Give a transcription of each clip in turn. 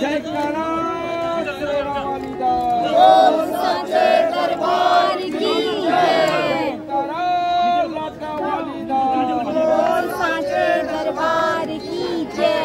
जयकारा शेरा साचे दरबार की दरबार की जय।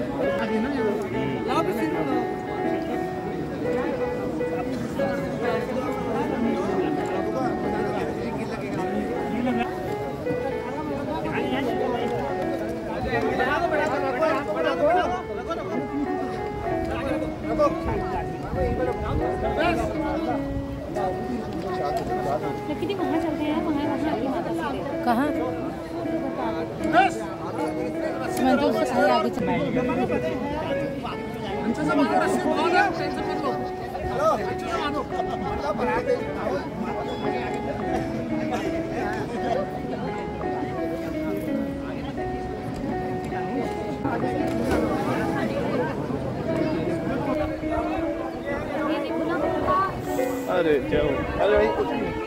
कहाँ? मैं तो उससे आगे चल अरे जाओ अरे भाई